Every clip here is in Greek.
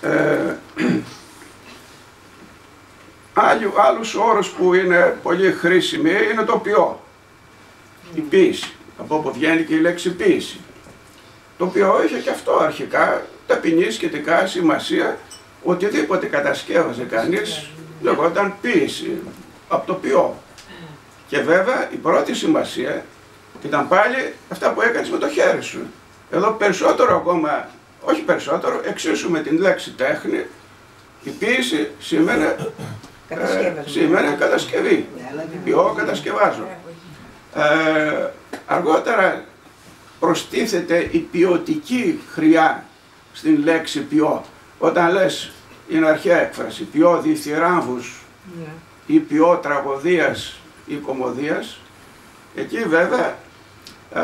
Ε, άλλου, άλλους όρους που είναι πολύ χρήσιμοι είναι το ποιό, η ποίηση, από όπου βγαίνει και η λέξη ποίηση. Το οποίο είχε και αυτό αρχικά ταπεινής σχετικά σημασία, οτιδήποτε κατασκεύαζε κανείς λεγόταν ποίηση, από το ποιό. Και βέβαια η πρώτη σημασία ήταν πάλι αυτά που έκανες με το χέρι σου. Εδώ περισσότερο ακόμα, όχι περισσότερο, εξίσου με την λέξη τέχνη, η ποίηση σημαίνει ε, κατασκευή. Ποιό κατασκευάζω. Ε, αργότερα προστίθεται η ποιοτική χρειά στην λέξη ποιό. Όταν λες, είναι αρχαία έκφραση, ποιό διθυράμβους ναι. ή ποιό τραγωδίας ή κομμωδίας, εκεί βέβαια ε,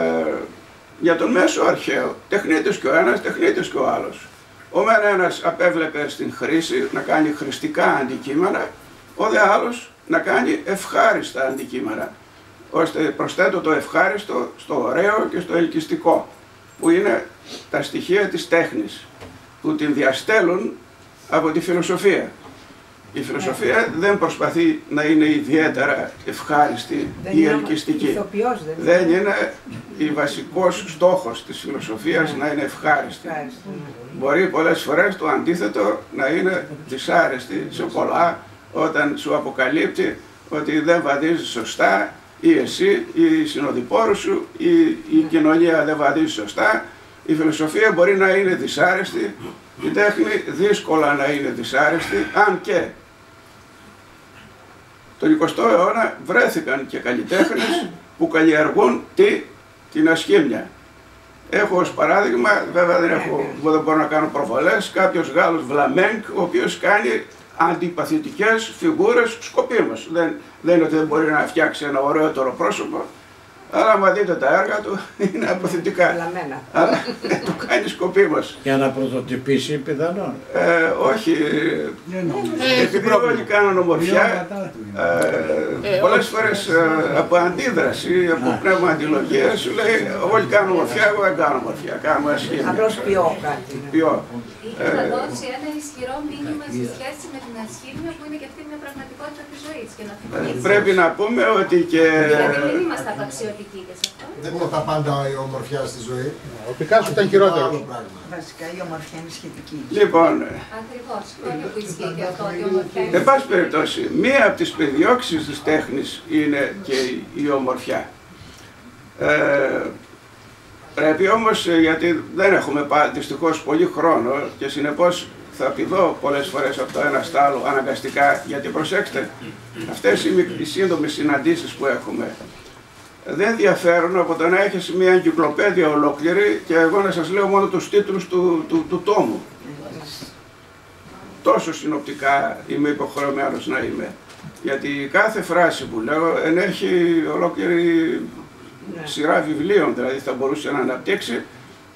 για τον μέσο αρχαίο, τεχνίτης και ο ένας, τεχνίτης και ο άλλος. Ο μεν ένας απέβλεπε στην χρήση να κάνει χρηστικά αντικείμενα, ο δε άλλος να κάνει ευχάριστα αντικείμενα, ώστε προσθέτω το ευχάριστο στο ωραίο και στο ελκυστικό, που είναι τα στοιχεία της τέχνης, που την διαστέλουν από τη φιλοσοφία. Η φιλοσοφία δεν προσπαθεί να είναι ιδιαίτερα ευχάριστη ή ελκυστική. Δεν είναι η βασικός στόχος της φιλοσοφίας να είναι ευχάριστη. Ναι. Μπορεί πολλές φορές το αντίθετο να είναι δυσάρεστη σε πολλά όταν σου αποκαλύπτει ότι δεν βαδίζεις σωστά ή εσύ ή η συνοδοιπόρους σου ή η κοινωνία δεν βαδίζει σωστά. Η φιλοσοφία μπορεί να είναι δυσάρεστη, η τέχνη δύσκολα να είναι δυσάρεστη, αν και τον 20ο αιώνα βρέθηκαν και καλλιτέχνες που καλλιεργούν τι, την ασχήμια. Έχω ως παράδειγμα, βέβαια δεν, έχω, δεν μπορώ να κάνω προβολές, κάποιος Γάλλος Βλαμένκ, ο οποίος κάνει αντιπαθητικές φιγούρες σκοπίμως. Δεν, δεν είναι ότι δεν μπορεί να φτιάξει ένα ωραιότερο πρόσωπο, αλλά άμα δείτε τα έργα του είναι αποθετικά. Λαμμένα. Αλλά το κάνει σκοπίμως. Για να πρωτοτυπήσει πιθανόν. Ε, όχι. Ε, επειδή όλοι κάνουν ομορφιά, ε, πολλές φορές ε, από αντίδραση, από πνεύμα αντιλογίας, σου λέει όλοι κάνουν ομορφιά, εγώ δεν κάνω ομορφιά. Κάνουμε ασχήμια. Απλώς ποιό κάτι. Ποιό. Έχει να δώσει ένα ισχυρό μήνυμα σε σχέση με την ασχήμια που είναι και αυτή μια πραγματικότητα της ζωής. Πρέπει να πούμε ότι και. Δηλαδή δεν είμαστε απαξιωτικοί και σε αυτό. Δεν είναι τα πάντα η ομορφιά στη ζωή. Ο Πικάσο ήταν χειρότερο. Βασικά η ομορφιά είναι σχετική. Λοιπόν. Ακριβώς. Όχι που ισχύει και αυτό. Η ομορφιά είναι. Εν πάση περιπτώσει, μία από τις επιδιώξει της τέχνης είναι και η ομορφιά. Ε, Πρέπει όμως, ε, γιατί δεν έχουμε δυστυχώς πολύ χρόνο και συνεπώς θα πηδώ πολλές φορές από το ένα στο άλλο αναγκαστικά, γιατί προσέξτε, αυτές οι σύντομες συναντήσεις που έχουμε δεν διαφέρουν από το να έχεις μια εγκυκλοπαίδεια ολόκληρη και εγώ να σας λέω μόνο τους τίτλους του, του, του τόμου. Τόσο συνοπτικά είμαι υποχρεωμένος να είμαι. Γιατί κάθε φράση που λέω ενέχει ολόκληρη ναι. σειρά βιβλίων, δηλαδή θα μπορούσε να αναπτύξει.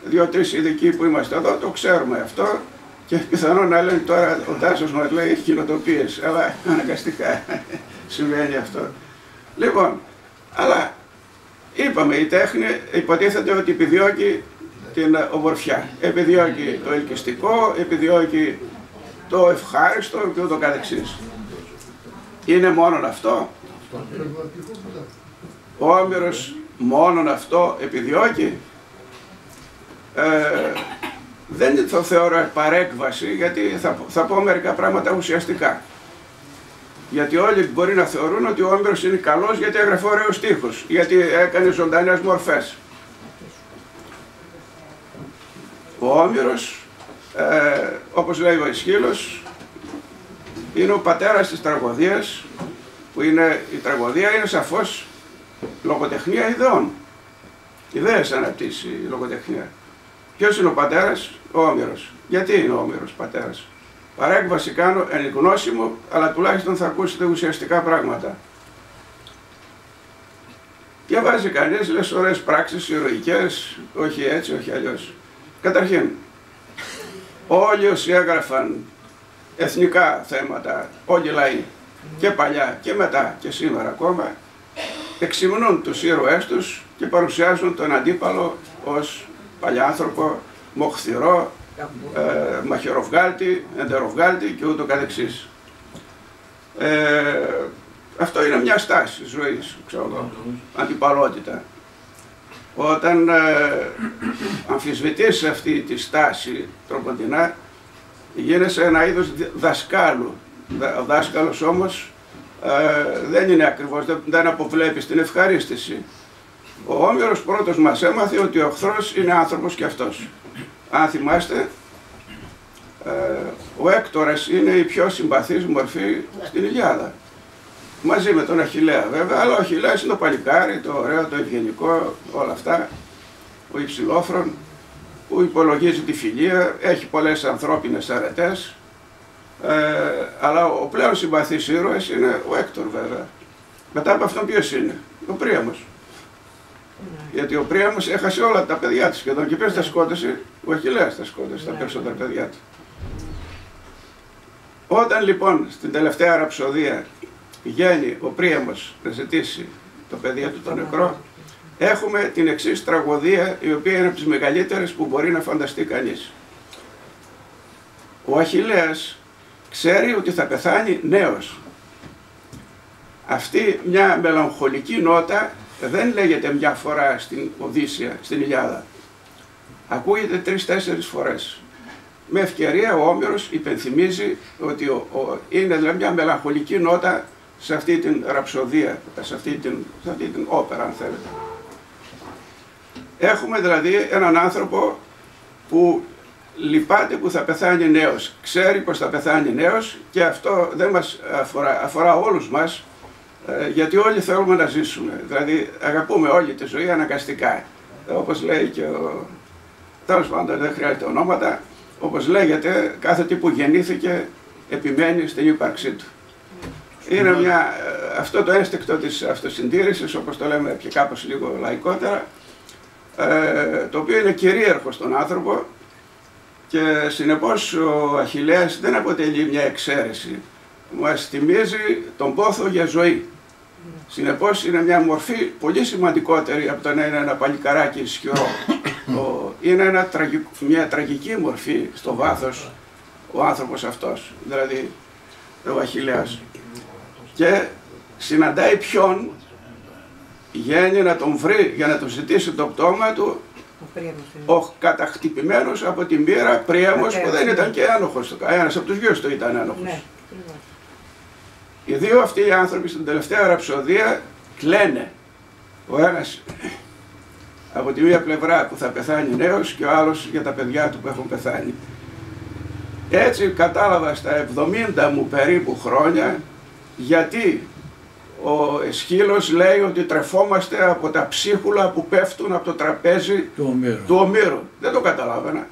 Δύο-τρεις ειδικοί που είμαστε εδώ το ξέρουμε αυτό και πιθανόν να λένε τώρα ο Τάσος μας λέει έχει κοινοτοπίες, αλλά αναγκαστικά συμβαίνει αυτό. Λοιπόν, αλλά είπαμε η τέχνη υποτίθεται ότι επιδιώκει την ομορφιά, επιδιώκει το ελκυστικό, επιδιώκει το ευχάριστο και ούτω καθεξής. Είναι μόνον αυτό. Ο Όμηρος μόνον αυτό επιδιώκει. Ε, δεν το θεωρώ παρέκβαση γιατί θα, θα πω μερικά πράγματα ουσιαστικά. Γιατί όλοι μπορεί να θεωρούν ότι ο Όμηρος είναι καλός γιατί έγραφε ωραίους στίχους, γιατί έκανε ζωντανές μορφές. Ο Όμηρος, ε, όπως λέει ο Ισχύλος, είναι ο πατέρας της τραγωδίας, που είναι, η τραγωδία είναι σαφώς λογοτεχνία ιδεών. Ιδέες αναπτύσσει η λογοτεχνία. Ποιος είναι ο πατέρας, ο Όμηρος. Γιατί είναι ο Όμηρος πατέρας; Παρέκβαση κάνω εν γνώση μου, αλλά τουλάχιστον θα ακούσετε ουσιαστικά πράγματα. Διαβάζει κανείς, λες ωραίες πράξεις, ηρωικές, όχι έτσι, όχι αλλιώς. Καταρχήν, όλοι όσοι έγραφαν εθνικά θέματα, όλοι οι λαοί, και παλιά και μετά και σήμερα ακόμα, εξυμνούν τους ήρωές τους και παρουσιάζουν τον αντίπαλο ως παλιάνθρωπο, μοχθηρό, Κάπου. ε, μαχαιροβγάλτη, εντεροβγάλτη και ούτω καθεξής. Ε, αυτό είναι μια στάση ζωής, ξέρω εγώ, αντιπαλότητα. Όταν ε, αμφισβητείς αυτή τη στάση τροποντινά, γίνεσαι ένα είδος δι- δασκάλου. Δα- Ο δάσκαλος όμως ε, δεν είναι ακριβώς, δεν, δεν αποβλέπει την ευχαρίστηση. Ο Όμηρος πρώτος μας έμαθε ότι ο εχθρός είναι άνθρωπος και αυτός. Αν θυμάστε, ε, ο Έκτορας είναι η πιο συμπαθής μορφή στην Ιλιάδα. Μαζί με τον Αχιλέα βέβαια, αλλά ο Αχιλέας είναι το παλικάρι, το ωραίο, το ευγενικό, όλα αυτά, ο υψηλόφρον, που υπολογίζει τη φιλία, έχει πολλές ανθρώπινες αρετές, ε, αλλά ο πλέον συμπαθής ήρωας είναι ο Έκτορ βέβαια. Μετά από αυτόν ποιος είναι, ο Πρίαμος. Γιατί ο Πρίαμος έχασε όλα τα παιδιά του σχεδόν και ποιος τα σκότωσε, ο Αχιλέας τα σκότωσε τα Ναι. περισσότερα παιδιά του. Όταν λοιπόν στην τελευταία ραψοδία πηγαίνει ο Πρίαμος να ζητήσει το παιδί του τον νεκρό, έχουμε την εξής τραγωδία η οποία είναι από τις μεγαλύτερες που μπορεί να φανταστεί κανείς. Ο Αχιλέας ξέρει ότι θα πεθάνει νέος. Αυτή μια μελαγχολική νότα δεν λέγεται μια φορά στην Οδύσσια, στην Ιλιάδα. Ακούγεται τρεις-τέσσερις φορές. Με ευκαιρία ο Όμηρος υπενθυμίζει ότι ο, ο- είναι δηλαδή μια μελαγχολική νότα σε αυτή την ραψοδία, σε αυτή την, σε αυτή την όπερα αν θέλετε. Έχουμε δηλαδή έναν άνθρωπο που λυπάται που θα πεθάνει νέος, ξέρει πως θα πεθάνει νέος και αυτό δεν μας αφορά, αφορά όλους μας ε, γιατί όλοι θέλουμε να ζήσουμε, δηλαδή αγαπούμε όλη τη ζωή αναγκαστικά. Ε, Όπως λέει και ο... Τέλος πάντων δεν χρειάζεται ονόματα, όπως λέγεται κάθε τι που γεννήθηκε επιμένει στην ύπαρξή του. Είναι μια, ε, αυτό το ένστικτο της αυτοσυντήρησης, όπως το λέμε και κάπως λίγο λαϊκότερα, ε, το οποίο είναι κυρίαρχο στον άνθρωπο και συνεπώς ο Αχιλέας δεν αποτελεί μια εξαίρεση. Μας θυμίζει τον πόθο για ζωή. Συνεπώς είναι μια μορφή πολύ σημαντικότερη από το να είναι ένα παλικαράκι ισχυρό. Ο- είναι ένα τραγικ- μια τραγική μορφή στο βάθος ο άνθρωπος αυτός, δηλαδή ο Αχιλέας. Και συναντάει ποιον; Πηγαίνει να τον βρει για να του ζητήσει το πτώμα του Ο Πρίαμος είναι. ο καταχτυπημένος από την πύρα Πρίαμος που δεν ήταν και ένοχος, ένας από τους γιους του ήταν ένοχος. Ναι, ακριβώς. Οι δύο αυτοί οι άνθρωποι στην τελευταία ραψοδία κλαίνε. Ο ένας από τη μία πλευρά που θα πεθάνει νέος και ο άλλος για τα παιδιά του που έχουν πεθάνει. Έτσι κατάλαβα στα 70 μου περίπου χρόνια γιατί ο Εσχύλος λέει ότι τρεφόμαστε από τα ψίχουλα που πέφτουν από το τραπέζι του Ομήρου. του Ομήρου. Δεν το καταλάβαινα.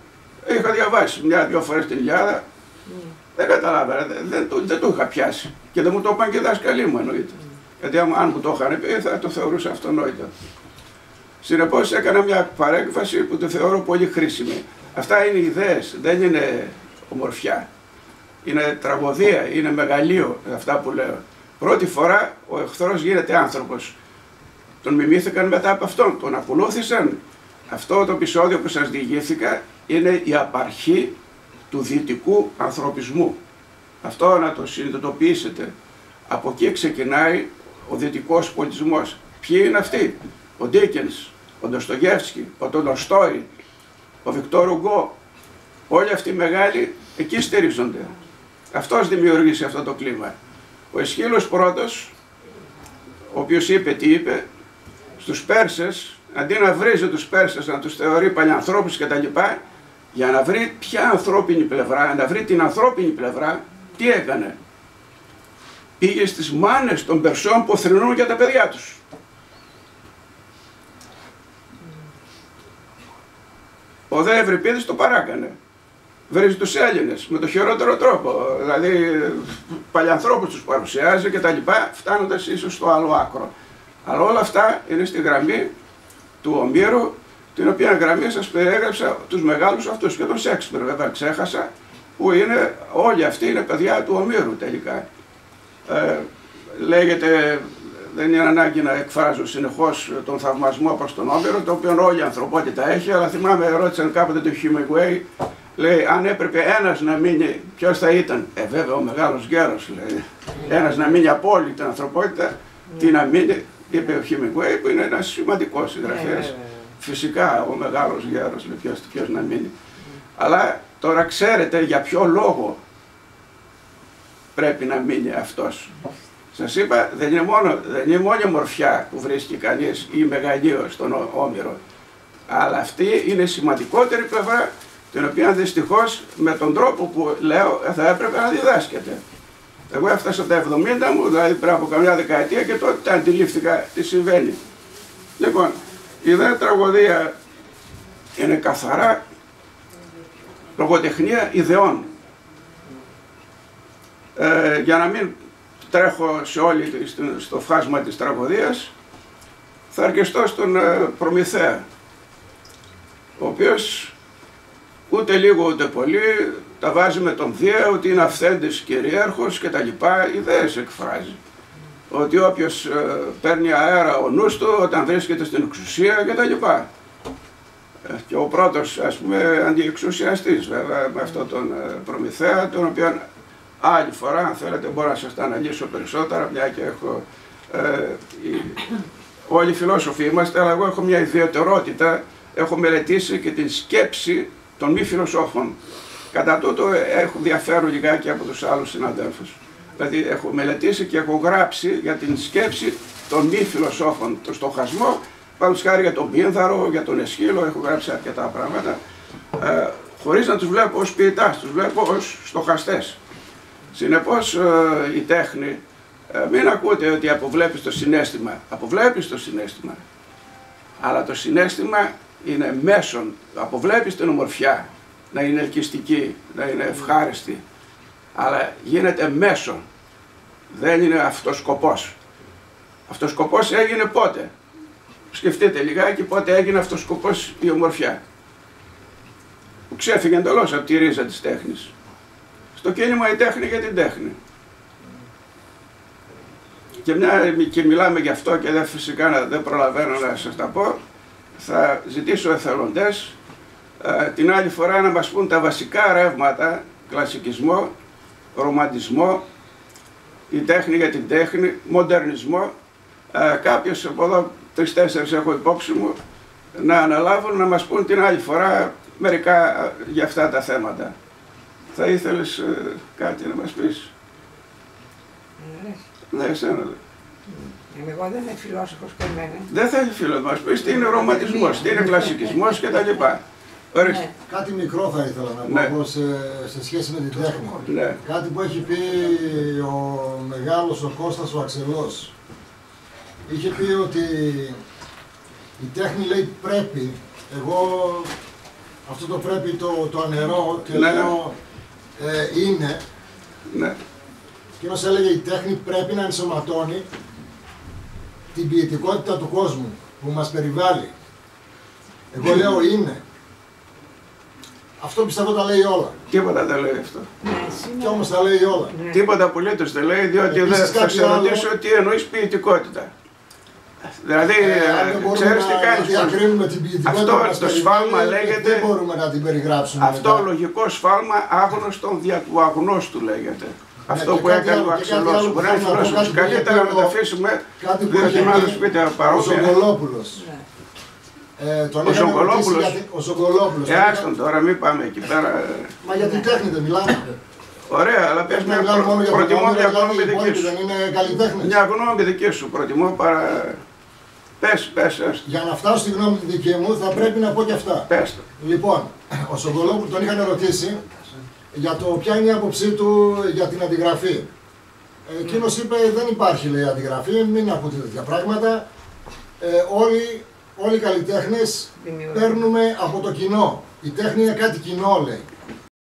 Είχα διαβάσει μια-δυο φορές την Ιλιάδα. Δεν καταλάβαινα. Δεν, δεν, το, δεν το είχα πιάσει. Και δεν μου το είπαν και οι δάσκαλοι μου εννοείται. Γιατί άμα- αν μου το είχαν πει θα το θεωρούσα αυτονόητο. Συνεπώς έκανα μια παρέκβαση που το θεωρώ πολύ χρήσιμη. Αυτά είναι ιδέες, δεν είναι ομορφιά. Είναι τραγωδία, είναι μεγαλείο αυτά που λέω. Πρώτη φορά ο εχθρός γίνεται άνθρωπος. Τον μιμήθηκαν μετά από αυτόν, τον ακολούθησαν. Αυτό το επεισόδιο που σας διηγήθηκα είναι η απαρχή του δυτικού ανθρωπισμού. Αυτό να το συνειδητοποιήσετε. Από εκεί ξεκινάει ο δυτικός πολιτισμός. Ποιοι είναι αυτοί; Ο Ντίκενς, ο Ντοστογεύσκη, ο Τολοστόη, ο Βικτόρ Ουγκό. Όλοι αυτοί οι μεγάλοι εκεί στηρίζονται. Αυτός δημιουργήσει αυτό το κλίμα. Ο Εσχύλος πρώτος, ο οποίος είπε τι είπε, στους Πέρσες, αντί να βρίζει τους Πέρσες, να τους θεωρεί παλιανθρώπους κτλ, για να βρει ποια ανθρώπινη πλευρά, να βρει την ανθρώπινη πλευρά, τι έκανε. Πήγε στις μάνες των Περσών που θρυνούν για τα παιδιά τους. Ο δε Ευρυπίδης το παράκανε. Βρίζει τους Έλληνες με το χειρότερο τρόπο. Δηλαδή παλιανθρώπους τους παρουσιάζει και τα λοιπά, φτάνοντας ίσως στο άλλο άκρο. Αλλά όλα αυτά είναι στη γραμμή του Ομήρου, την οποία γραμμή σας περιέγραψα τους μεγάλους αυτούς και τον Σέξπιρ βέβαια ξέχασα, που είναι, όλοι αυτοί είναι παιδιά του Ομήρου τελικά. Ε, λέγεται, δεν είναι ανάγκη να εκφράζω συνεχώς τον θαυμασμό προς τον Όμηρο, το οποίο όλη η ανθρωπότητα έχει, αλλά θυμάμαι ρώτησαν κάποτε τον Χιμεγουέι Λέει, αν έπρεπε ένας να μείνει, ποιος θα ήταν; Ε, βέβαια, ο μεγάλος γέρος, λέει. Ένας να μείνει από όλη την ανθρωπότητα, τι να μείνει, είπε ο Χιμιγκουέι, που είναι ένας σημαντικός συγγραφέας. Φυσικά, ο μεγάλος γέρος, λέει, ποιος, ποιος να μείνει. Αλλά τώρα ξέρετε για ποιο λόγο πρέπει να μείνει αυτός. Σας είπα, δεν είναι, μόνο, δεν είναι μόνο η μορφιά που βρίσκει κανείς ή μεγαλείο στον Ω- Όμηρο. Αλλά αυτή είναι η σημαντικότερη πλευρά, την οποία δυστυχώς με τον τρόπο που λέω θα έπρεπε να διδάσκεται. Εγώ έφτασα τα 70 μου, δηλαδή πριν από καμιά δεκαετία και τότε αντιλήφθηκα τι συμβαίνει. Λοιπόν, η δε τραγωδία είναι καθαρά λογοτεχνία ιδεών. Ε, για να μην τρέχω σε όλη, τη- στο- στο φάσμα της τραγωδίας, θα αρκεστώ στον ε, Προμηθέα, ο οποίος ούτε λίγο ούτε πολύ τα βάζει με τον Δία, ότι είναι αυθέντης κυρίαρχος και τα λοιπά, ιδέες εκφράζει. Ότι όποιος ε, παίρνει αέρα ο νους του όταν βρίσκεται στην εξουσία και τα λοιπά. Ε, Και ο πρώτος, ας πούμε, αντιεξουσιαστής βέβαια με αυτόν τον ε, Προμηθέα, τον οποίο άλλη φορά, αν θέλετε, μπορώ να σας τα αναλύσω περισσότερα, μια και έχω... Ε, η- όλοι οι φιλόσοφοι είμαστε, αλλά εγώ έχω μια ιδιαιτερότητα, έχω μελετήσει και την σκέψη των μη φιλοσόφων. Κατά τούτο ε, έχω διαφέρω λιγάκι από τους άλλους συναδέλφους. Δηλαδή έχω μελετήσει και έχω γράψει για την σκέψη των μη φιλοσόφων, το στοχασμό, πάνω χάρη για τον Πίνθαρο, για τον Εσχύλο, έχω γράψει αρκετά πράγματα, ε, χωρίς να τους βλέπω ως ποιητάς, τους βλέπω ως στοχαστές. Συνεπώς ε, η τέχνη, ε, μην ακούτε ότι αποβλέπεις το συνέστημα. Αποβλέπεις το συνέστημα. Αλλά το συνέστημα είναι μέσον. Αποβλέπεις την ομορφιά, να είναι ελκυστική, να είναι ευχάριστη. Αλλά γίνεται μέσον. Δεν είναι αυτός σκοπός. Αυτός σκοπός έγινε πότε; Σκεφτείτε λιγάκι πότε έγινε αυτός σκοπός η ομορφιά. Που ξέφυγε εντελώς από τη ρίζα της τέχνης. Στο κίνημα η τέχνη για την τέχνη. Και μια και μιλάμε γι' αυτό και δεν φυσικά να- δεν προλαβαίνω να σας τα πω, θα ζητήσω εθελοντές ε, την άλλη φορά να μας πούν τα βασικά ρεύματα, κλασικισμό, ρομαντισμό, η τέχνη για την τέχνη, μοντερνισμό. Ε, κάποιος από εδώ, τρεις-τέσσερις έχω υπόψη μου, να αναλάβουν να μας πούν την άλλη φορά μερικά ε, για αυτά τα θέματα. Θα ήθελες ε, κάτι να μας πεις; Ναι, εσένα. δε. Εγώ δεν είμαι φιλόσοφος και εμένα. Δεν θέλει φίλος να μας πεις τι είναι ρομαντισμός, τι είναι κλασικισμός κτλ. Ορίστε. Ναι. Κάτι μικρό θα ήθελα να πω Ναι. εγώ σε, σε σχέση με την τέχνη. Ναι. Κάτι που έχει πει ο μεγάλος ο Κώστας ο Αξελός. Είχε πει ότι η τέχνη λέει πρέπει. Εγώ αυτό το πρέπει το, το ανερώ και Ναι. λέω ε, είναι. Ναι. Και μας έλεγε η τέχνη πρέπει να ενσωματώνει την ποιητικότητα του κόσμου που μας περιβάλλει. Εγώ λέω είναι. Αυτό πιστεύω τα λέει όλα. Τίποτα δεν λέει αυτό. Ναι, Και σήμερα. όμως τα λέει όλα. Ναι. Τίποτα απολύτως δεν λέει, διότι Επίσης δεν θα κάτι σε άλλο. ρωτήσω τι εννοείς ποιητικότητα. Δηλαδή, Ε, αν δεν ε, μπορούμε ξέρεις τι να κάνεις. διακρίνουμε την ποιητικότητα Αυτό που μας το περιβάλλει, σφάλμα λέγεται- Δεν μπορούμε να την περιγράψουμε. Αυτό μετά. λογικό σφάλμα άγνωστον δια του αγνώστου λέγεται. Αυτό και που κάτι έκανε άλλο- ο και κάτι Αξελός. άλλο που Μπορεί να είναι θέλω να πω, φιλόσοφος. κάτι που είχε Καλύτερα πει να τα ο- αφήσουμε, Κάτι που διότι είχε να πει τους πείτε ο παρόμοια. Σογκολόπουλος. Ναι. Ε, τον Ο είχαν Σογκολόπουλος. ρωτήσει γιατί- Ο Σογκολόπουλος. Ε, τον άστον είχαν- τώρα, μην πάμε εκεί πέρα. Μα για την τέχνη δεν μιλάμε. Ωραία, αλλά πες Δεν μια μιλάμε μόνο για το προτιμώ κόμμα, μια μιλάμε γνώμη οι δική υπόλοιποι, σου. Δεν είναι καλλιτέχνες. Μια γνώμη δική σου προτιμώ παρά... Πες, πες, πες, Για να φτάσω στη γνώμη τη δική μου θα πρέπει να πω και αυτά. πες το. Λοιπόν, ο Σογκολόπουλος τον είχαν ρωτήσει για το ποια είναι η άποψή του για την αντιγραφή. Εκείνος είπε δεν υπάρχει λέει αντιγραφή, μην ακούτε τέτοια πράγματα. Ε, όλοι, όλοι οι καλλιτέχνες Δημιουργούν. παίρνουμε από το κοινό. Η τέχνη είναι κάτι κοινό λέει.